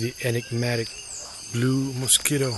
the enigmatic blue mosquito.